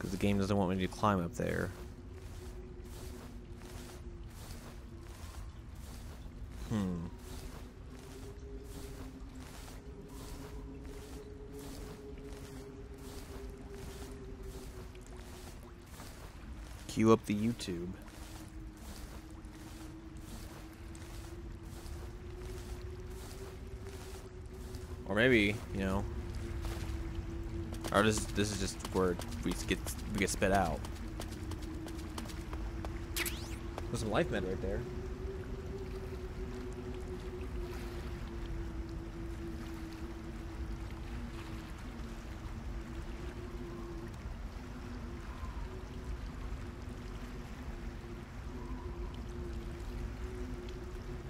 Because the game doesn't want me to climb up there. Hmm. Cue up the YouTube. Or maybe, you know, or this this is just where we get we get spit out. There's some life med right there.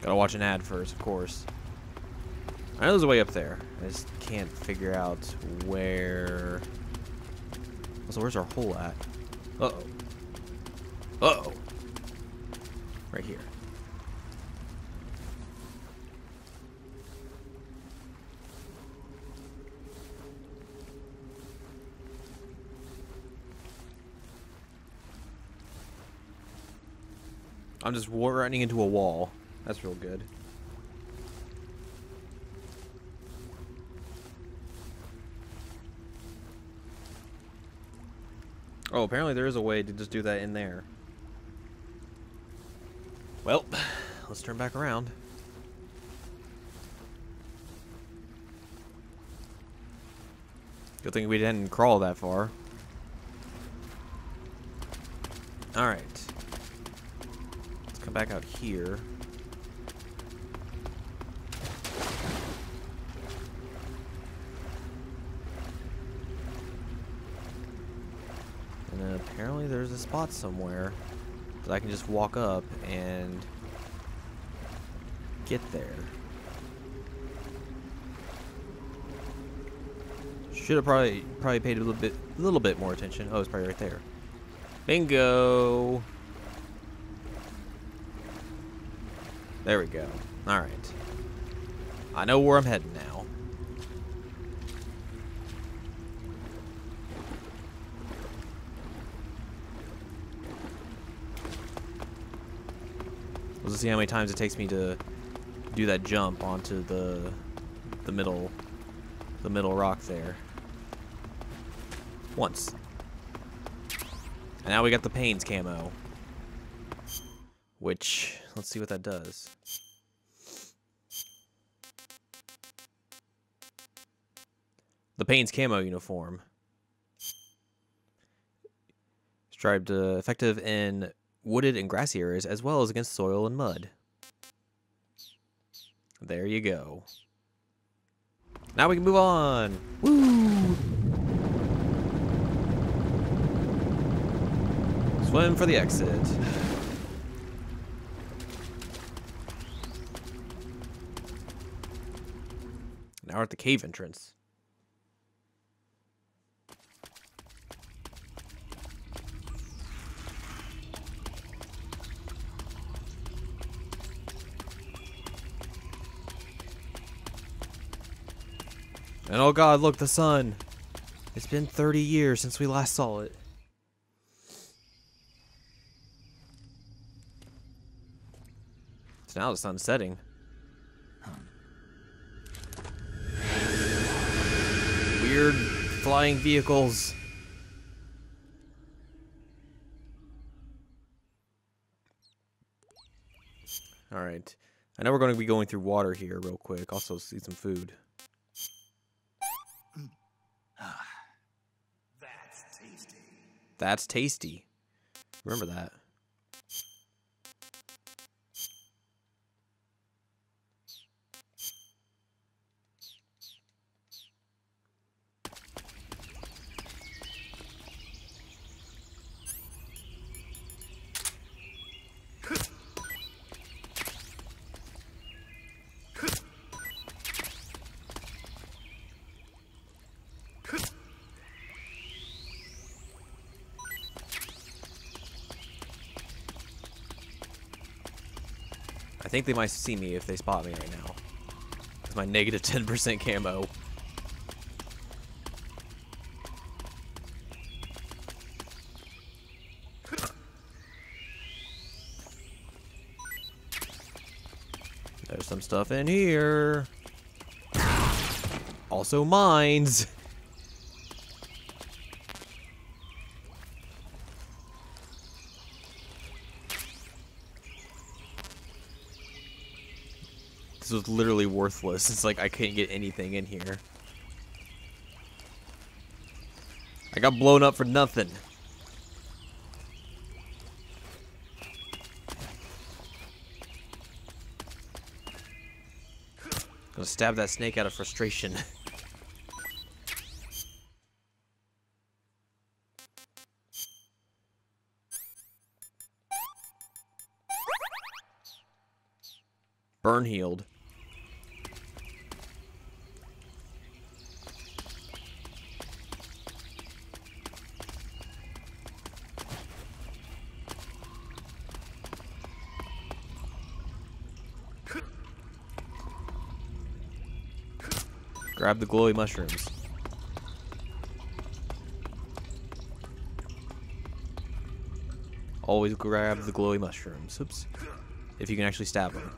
Gotta watch an ad first, of course. I know there's a way up there. I just can't figure out where... So where's our hole at? Uh-oh. Uh-oh. Right here. I'm just running into a wall. That's real good. Oh, apparently there is a way to just do that in there. Well, let's turn back around. Good thing we didn't crawl that far. Alright. Let's come back out here. And then apparently there's a spot somewhere that I can just walk up and get there. Should have probably probably paid a little bit a little bit more attention. Oh, it's probably right there. Bingo. There we go. All right. I know where I'm heading now. Let's see how many times it takes me to do that jump onto the the middle the middle rock there. Once. And now we got the Pains camo. Which, let's see what that does. The Pains camo uniform. Striped uh, effective in wooded and grassy areas as well as against soil and mud. There you go. Now we can move on. Woo! Swim for the exit. Now we're at the cave entrance. And oh god, look, the sun. It's been 30 years since we last saw it. So now the sun's setting. Weird flying vehicles. Alright. I know we're going to be going through water here real quick. Also, see some food. That's tasty. That's tasty. Remember that. I think they might see me if they spot me right now. It's my negative 10% camo. There's some stuff in here. Also mines. This was literally worthless. It's like I couldn't get anything in here. I got blown up for nothing. Gonna stab that snake out of frustration. Burn healed. Grab the glowy mushrooms. Always grab the glowy mushrooms. Oops. If you can actually stab them.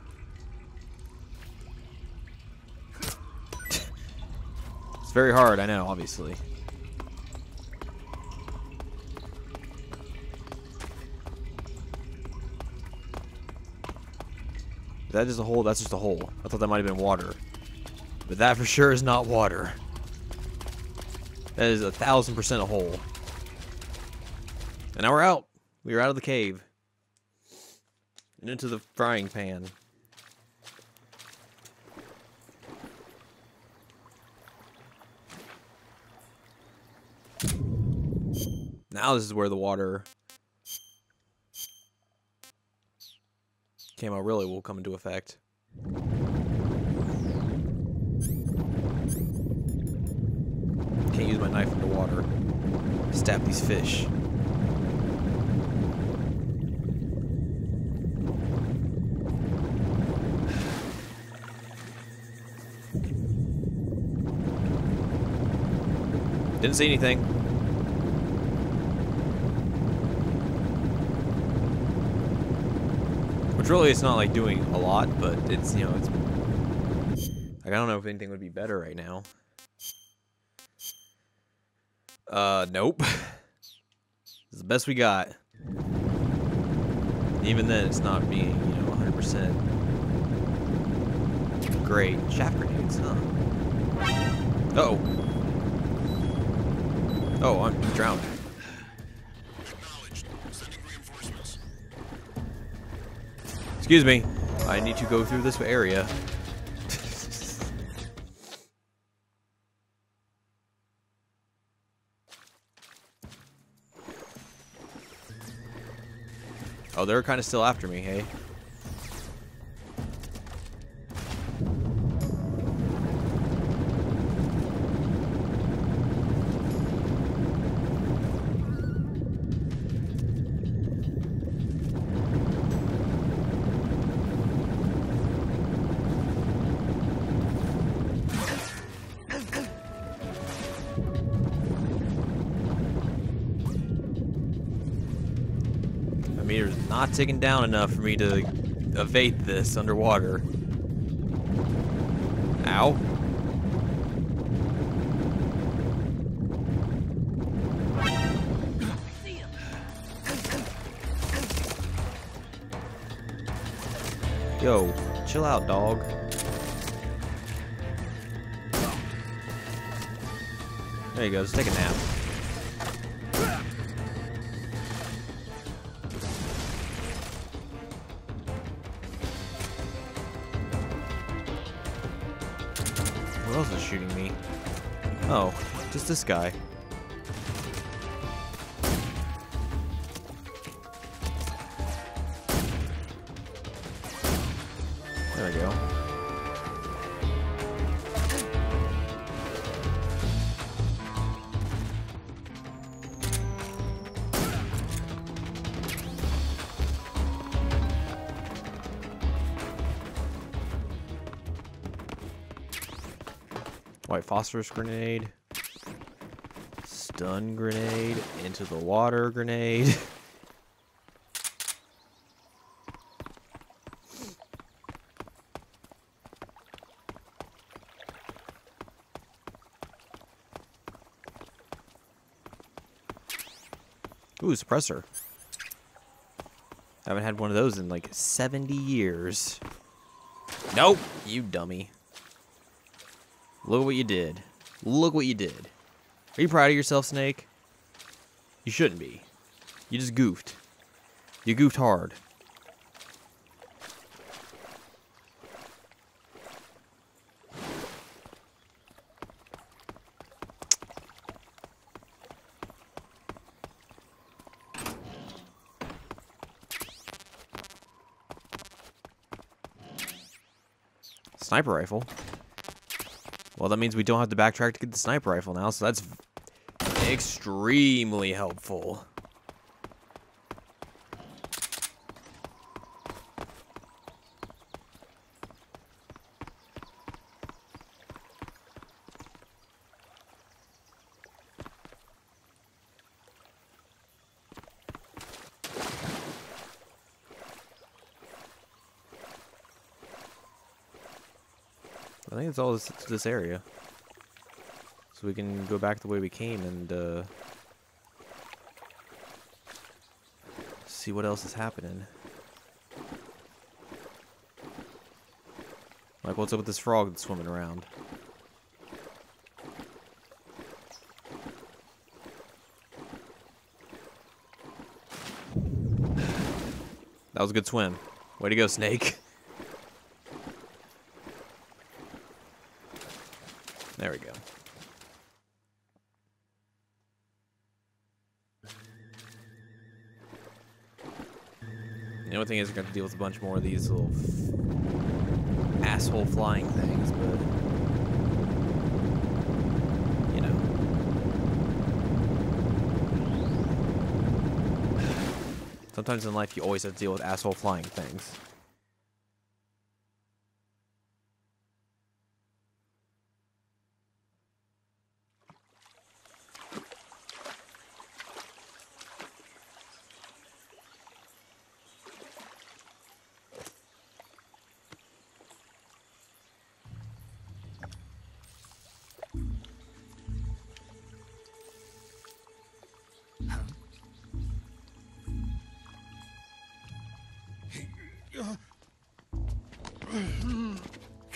it's very hard, I know, obviously. That is a hole, that's just a hole. I thought that might have been water. But that for sure is not water. That is a thousand percent a hole. And now we're out. We are out of the cave. And into the frying pan. Now this is where the water camo really will come into effect. Can't underwater. Stab these fish. Didn't see anything. Which really it's not like doing a lot, but it's, you know, it's... Like, I don't know if anything would be better right now. Uh, nope. It's the best we got. Even then, it's not being, you know, 100% great. Chaff grenades, huh? Uh oh. Oh, I'm drowned. Excuse me. I need to go through this area. Oh, they're kind of still after me, hey? My meter's not ticking down enough for me to evade this underwater. Ow. Yo, chill out, dog. There you go, just take a nap. Just this guy. There we go. White phosphorus grenade stun grenade, into the water grenade. Ooh, suppressor. Haven't had one of those in like 70 years. Nope, you dummy. Look what you did. Look what you did. Are you proud of yourself, Snake? You shouldn't be. You just goofed. You goofed hard. Sniper rifle. Well, that means we don't have to backtrack to get the sniper rifle now, so that's extremely helpful. I think it's all this, this area. So we can go back the way we came and uh, see what else is happening. Like, what's up with this frog that's swimming around? That was a good swim. Way to go, Snake. There we go. The only thing is we're going to deal with a bunch more of these little asshole flying things, but... You know. Sometimes in life you always have to deal with asshole flying things.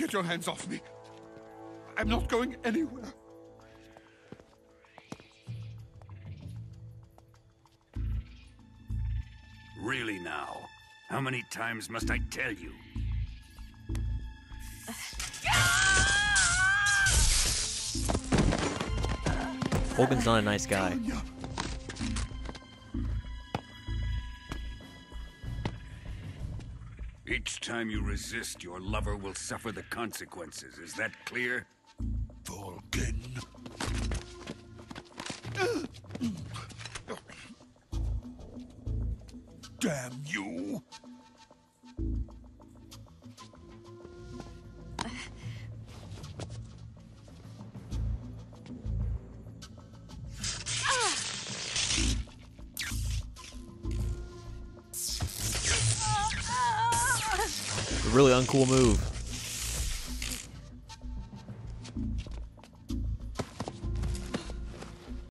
Get your hands off me. I'm not going anywhere. Really now? How many times must I tell you? Hogan's not a nice guy. Time you resist, your lover will suffer the consequences. Is that clear? Volgin. Damn you! Really uncool move.